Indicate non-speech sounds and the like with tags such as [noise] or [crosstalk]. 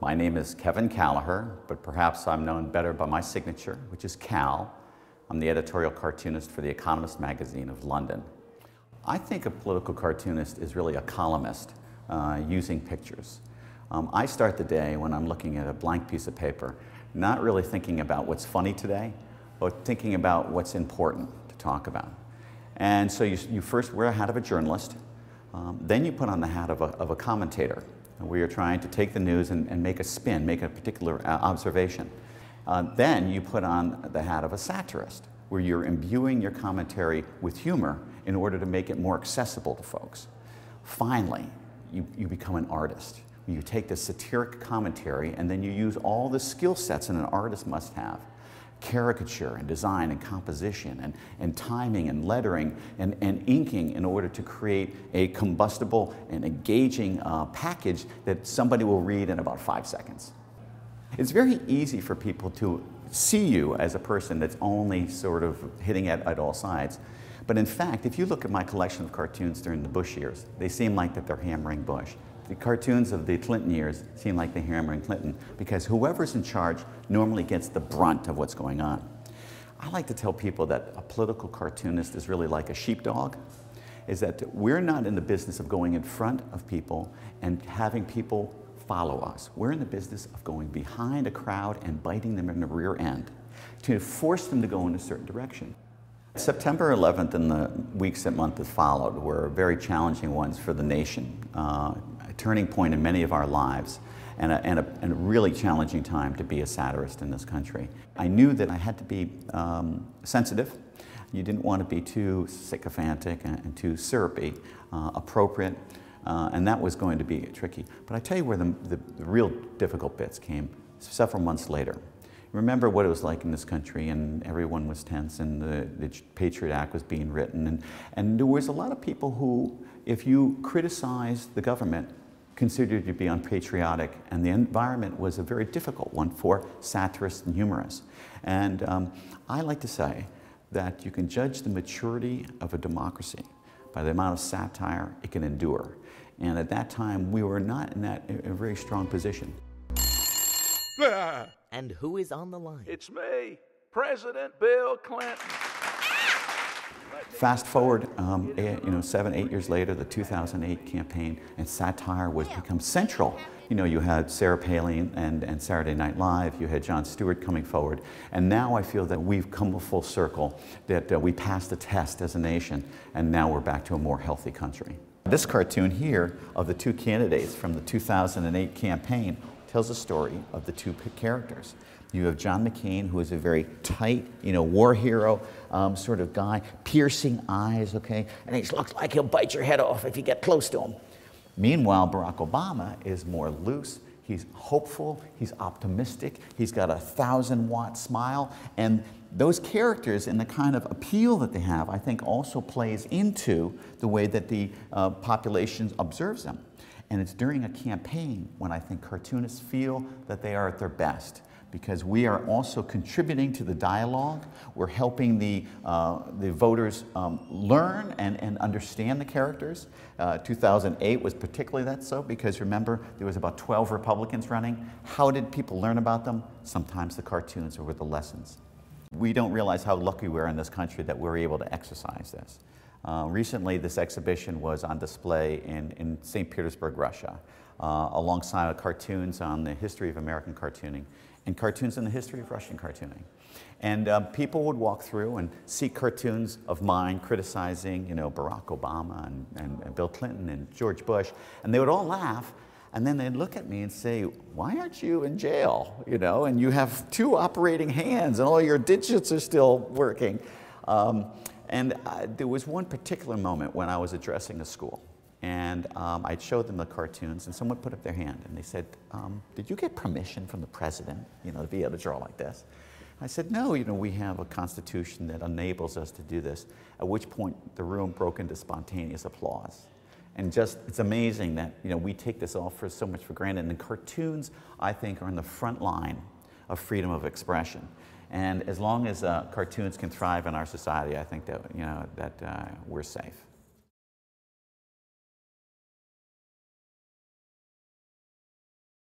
My name is Kevin Kallaugher, but perhaps I'm known better by my signature, which is KAL. I'm the editorial cartoonist for The Economist magazine of London. I think a political cartoonist is really a columnist uh, using pictures. Um, I start the day when I'm looking at a blank piece of paper, not really thinking about what's funny today, but thinking about what's important to talk about. And so you, you first wear a hat of a journalist, um, then you put on the hat of a, of a commentator where you're trying to take the news and, and make a spin, make a particular uh, observation. Uh, then you put on the hat of a satirist, where you're imbuing your commentary with humor in order to make it more accessible to folks. Finally, you, you become an artist. You take the satiric commentary and then you use all the skill sets that an artist must have caricature and design and composition and, and timing and lettering and, and inking in order to create a combustible and engaging uh, package that somebody will read in about five seconds. It's very easy for people to see you as a person that's only sort of hitting at, at all sides. But in fact, if you look at my collection of cartoons during the Bush years, they seem like that they're hammering Bush. The cartoons of the Clinton years seem like they're hammering Clinton because whoever's in charge normally gets the brunt of what's going on. I like to tell people that a political cartoonist is really like a sheepdog, is that we're not in the business of going in front of people and having people follow us. We're in the business of going behind a crowd and biting them in the rear end to force them to go in a certain direction. September 11th and the weeks and months that followed were very challenging ones for the nation. Uh, turning point in many of our lives and a, and, a, and a, really challenging time to be a satirist in this country. I knew that I had to be um, sensitive. You didn't want to be too sycophantic and, and too syrupy, uh, appropriate, uh, and that was going to be tricky. But I tell you where the, the, the real difficult bits came several months later. Remember what it was like in this country, and everyone was tense, and the, the Patriot Act was being written, and, and there was a lot of people who, if you criticized the government, considered to be unpatriotic, and the environment was a very difficult one for satirists and humorists. And um, I like to say that you can judge the maturity of a democracy by the amount of satire it can endure. And at that time, we were not in that a very strong position. [laughs] And who is on the line? It's me, President Bill Clinton. Fast forward, um, eight, you know, seven, eight years later, the 2008 campaign, and satire was become central. You know, you had Sarah Palin and, and Saturday Night Live, you had Jon Stewart coming forward, and now I feel that we've come a full circle, that uh, we passed the test as a nation, and now we're back to a more healthy country. This cartoon here of the two candidates from the 2008 campaign tells a story of the two characters. You have John McCain, who is a very tight, you know, war hero um, sort of guy, piercing eyes, okay? And he looks like he'll bite your head off if you get close to him. Meanwhile, Barack Obama is more loose. He's hopeful, he's optimistic, he's got a thousand watt smile, and those characters and the kind of appeal that they have, I think, also plays into the way that the uh, population observes them. And it's during a campaign when I think cartoonists feel that they are at their best because we are also contributing to the dialogue. We're helping the, uh, the voters um, learn and, and understand the characters. Uh, 2008 was particularly that so because remember, there was about 12 Republicans running. How did people learn about them? Sometimes the cartoons were the lessons. We don't realize how lucky we are in this country that we're able to exercise this. Uh, recently, this exhibition was on display in, in St. Petersburg, Russia, uh, alongside cartoons on the history of American cartooning and cartoons in the history of Russian cartooning. And uh, people would walk through and see cartoons of mine criticizing, you know, Barack Obama and, and, and Bill Clinton and George Bush, and they would all laugh, and then they'd look at me and say, why aren't you in jail? You know, and you have two operating hands and all your digits are still working. Um, and uh, there was one particular moment when I was addressing a school. And um, I showed them the cartoons, and someone put up their hand, and they said, um, did you get permission from the president, you know, to be able to draw like this? I said, no, you know, we have a constitution that enables us to do this, at which point the room broke into spontaneous applause. And just, it's amazing that, you know, we take this all for so much for granted. And the cartoons, I think, are in the front line of freedom of expression. And as long as uh, cartoons can thrive in our society, I think that, you know, that uh, we're safe.